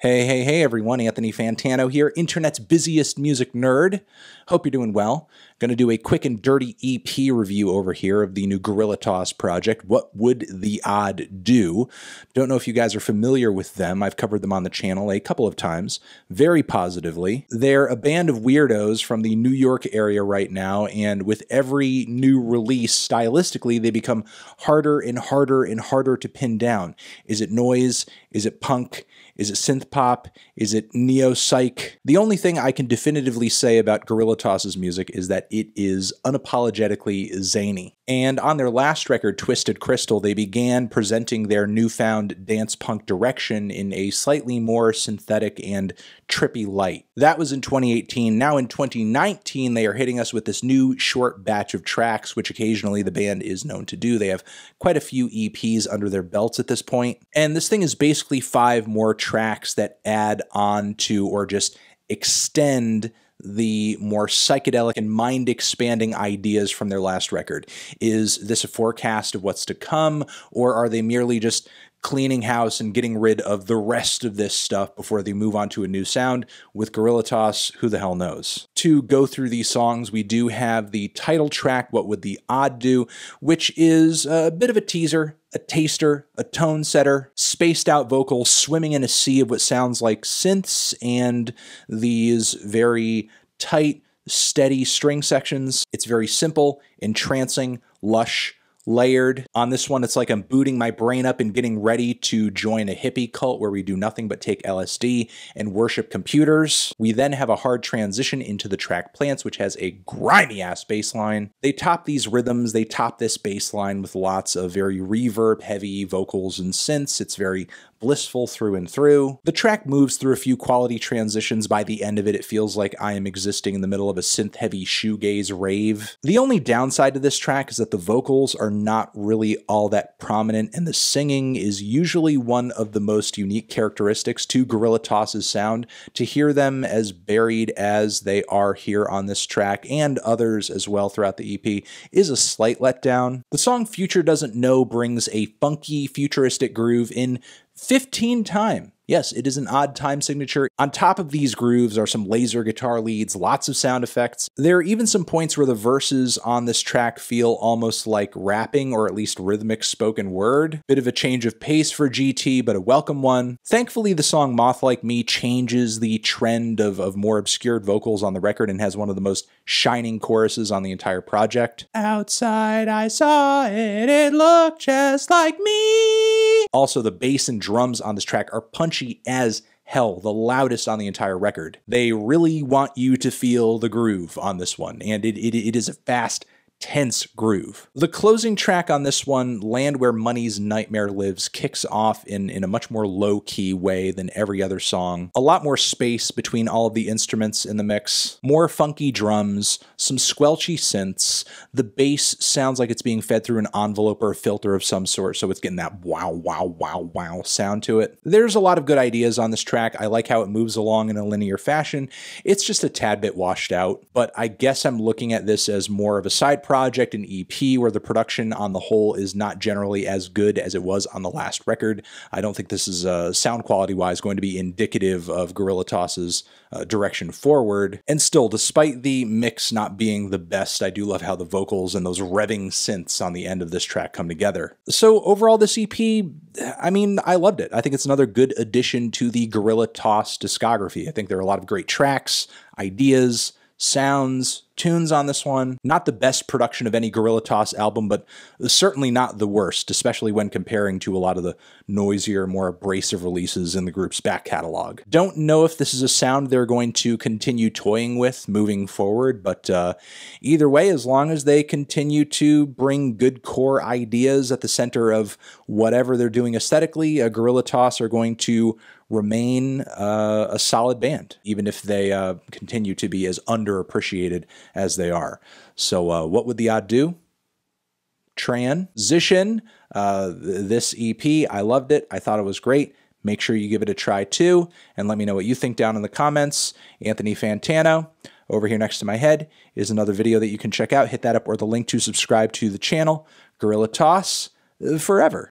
Hey, hey, hey, everyone. Anthony Fantano here, internet's busiest music nerd. Hope you're doing well. Going to do a quick and dirty EP review over here of the new Guerilla Toss project. What would the odd do? Don't know if you guys are familiar with them. I've covered them on the channel a couple of times, very positively. They're a band of weirdos from the New York area right now, and with every new release, stylistically, they become harder and harder and harder to pin down. Is it noise? Is it punk? Is it synth pop? Is it neo psych? The only thing I can definitively say about Guerilla Toss's music is that it is unapologetically zany. And on their last record, Twisted Crystal, they began presenting their newfound dance punk direction in a slightly more synthetic and trippy light. That was in 2018. Now in 2019, they are hitting us with this new short batch of tracks, which occasionally the band is known to do. They have quite a few EPs under their belts at this point. And this thing is basically five more tracks that add on to or just extend the more psychedelic and mind expanding ideas from their last record. Is this a forecast of what's to come, or are they merely just cleaning house and getting rid of the rest of this stuff before they move on to a new sound. With Guerilla Toss, who the hell knows? To go through these songs, we do have the title track, What Would the Odd Do, which is a bit of a teaser, a taster, a tone setter, spaced out vocals swimming in a sea of what sounds like synths and these very tight, steady string sections. It's very simple, entrancing, lush, layered. On this one, it's like I'm booting my brain up and getting ready to join a hippie cult where we do nothing but take LSD and worship computers. We then have a hard transition into the track Plants, which has a grimy ass bass line. They top these rhythms, they top this bass line with lots of very reverb heavy vocals and synths. It's very blissful through and through. The track moves through a few quality transitions. By the end of it, it feels like I am existing in the middle of a synth heavy shoegaze rave. The only downside to this track is that the vocals are not really all that prominent, and the singing is usually one of the most unique characteristics to Guerilla Toss's sound. To hear them as buried as they are here on this track and others as well throughout the EP is a slight letdown. The song Future Doesn't Know brings a funky, futuristic groove in 15 time. Yes, it is an odd time signature. On top of these grooves are some laser guitar leads, lots of sound effects. There are even some points where the verses on this track feel almost like rapping or at least rhythmic spoken word. Bit of a change of pace for GT, but a welcome one. Thankfully, the song Moth Like Me changes the trend of, of more obscured vocals on the record and has one of the most shining choruses on the entire project. Outside, I saw it, it looked just like me. Also, the bass and drums on this track are punchy as hell, the loudest on the entire record. They really want you to feel the groove on this one, and it, it, it is a fast, tense groove. The closing track on this one, Land Where Money's Nightmare Lives, kicks off in, in a much more low key way than every other song. A lot more space between all of the instruments in the mix, more funky drums, some squelchy synths. The bass sounds like it's being fed through an envelope or a filter of some sort, so it's getting that wow, wow, wow, wow sound to it. There's a lot of good ideas on this track. I like how it moves along in a linear fashion. It's just a tad bit washed out, but I guess I'm looking at this as more of a side project, an EP, where the production on the whole is not generally as good as it was on the last record. I don't think this is uh, sound quality wise going to be indicative of Guerilla Toss's uh, direction forward. And still, despite the mix not being the best, I do love how the vocals and those revving synths on the end of this track come together. So overall, this EP, I mean, I loved it. I think it's another good addition to the Guerilla Toss discography. I think there are a lot of great tracks, ideas, sounds, tunes on this one. Not the best production of any Guerilla Toss album, but certainly not the worst, especially when comparing to a lot of the noisier, more abrasive releases in the group's back catalog. Don't know if this is a sound they're going to continue toying with moving forward, but uh, either way, as long as they continue to bring good core ideas at the center of whatever they're doing aesthetically, a Guerilla Toss are going to remain uh, a solid band, even if they uh, continue to be as underappreciated as they are. So, uh, what would the odd do? Transition. Uh, this EP, I loved it. I thought it was great. Make sure you give it a try too, and let me know what you think down in the comments. Anthony Fantano. Over here next to my head is another video that you can check out. Hit that up or the link to subscribe to the channel. Guerilla Toss uh, forever.